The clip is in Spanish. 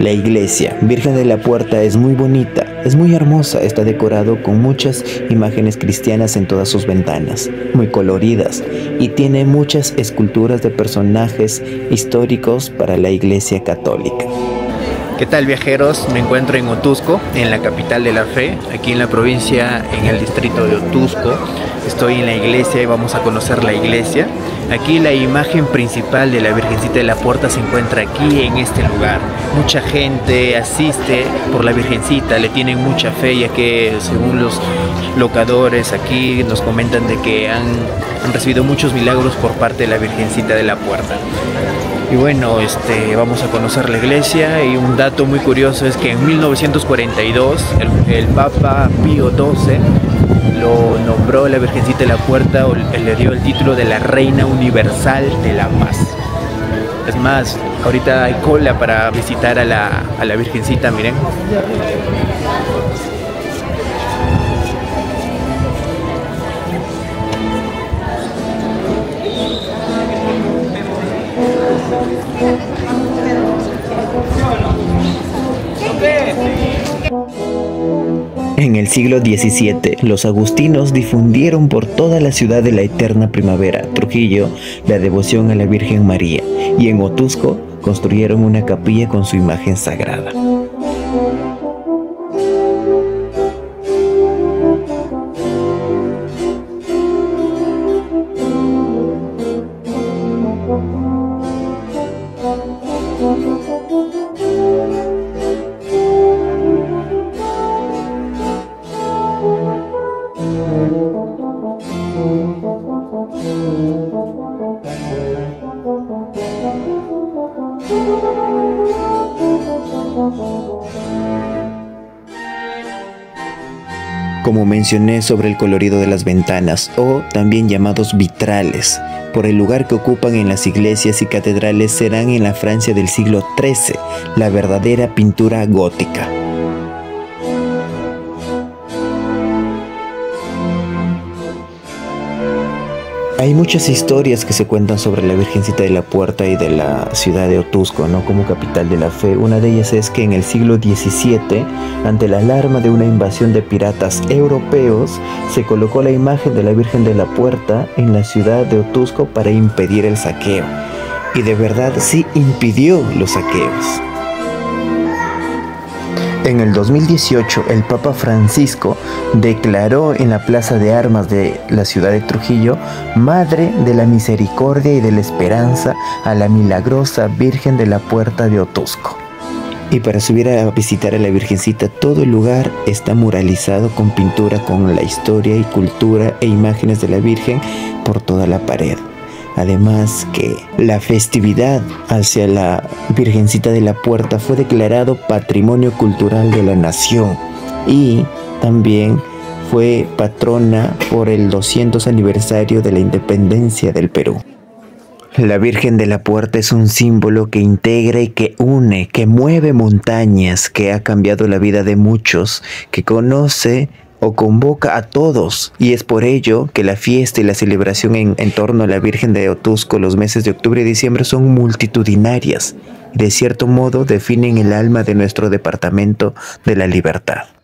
La iglesia Virgen de la Puerta es muy bonita, es muy hermosa, está decorado con muchas imágenes cristianas en todas sus ventanas, muy coloridas, y tiene muchas esculturas de personajes históricos para la iglesia católica. ¿Qué tal viajeros? Me encuentro en Otusco, en la capital de la fe, aquí en la provincia, en el distrito de Otusco. Estoy en la iglesia y vamos a conocer la iglesia. Aquí la imagen principal de la Virgencita de la Puerta se encuentra aquí en este lugar. Mucha gente asiste por la Virgencita, le tienen mucha fe ya que según los locadores aquí nos comentan de que han, han recibido muchos milagros por parte de la Virgencita de la Puerta. Y bueno, este, vamos a conocer la iglesia y un dato muy curioso es que en 1942 el, Papa Pío XII lo nombró la Virgencita de la Puerta o le dio el título de la Reina Universal de la Paz. Es más, ahorita hay cola para visitar a la, a la Virgencita, miren. En el siglo XVII, los agustinos difundieron por toda la ciudad de la eterna primavera, Trujillo, la devoción a la Virgen María, y en Otusco construyeron una capilla con su imagen sagrada. Como mencioné sobre el colorido de las ventanas o también llamados vitrales, por el lugar que ocupan en las iglesias y catedrales serán en la Francia del siglo XIII, la verdadera pintura gótica. Hay muchas historias que se cuentan sobre la Virgencita de la Puerta y de la ciudad de Otusco, ¿no? Como capital de la fe. Una de ellas es que en el siglo XVII, ante la alarma de una invasión de piratas europeos, se colocó la imagen de la Virgen de la Puerta en la ciudad de Otusco para impedir el saqueo. Y de verdad sí impidió los saqueos. En el 2018, el Papa Francisco declaró en la Plaza de Armas de la ciudad de Trujillo, Madre de la Misericordia y de la Esperanza, a la milagrosa Virgen de la Puerta de Otusco. Y para subir a visitar a la Virgencita, todo el lugar está muralizado con pintura con la historia y cultura e imágenes de la Virgen por toda la pared. Además que la festividad hacia la Virgencita de la Puerta fue declarado Patrimonio Cultural de la Nación y también fue patrona por el 200 aniversario de la independencia del Perú. La Virgen de la Puerta es un símbolo que integra y que une, que mueve montañas, que ha cambiado la vida de muchos, que conoce o convoca a todos y es por ello que la fiesta y la celebración en, torno a la Virgen de Otusco los meses de octubre y diciembre son multitudinarias y de cierto modo definen el alma de nuestro departamento de la libertad.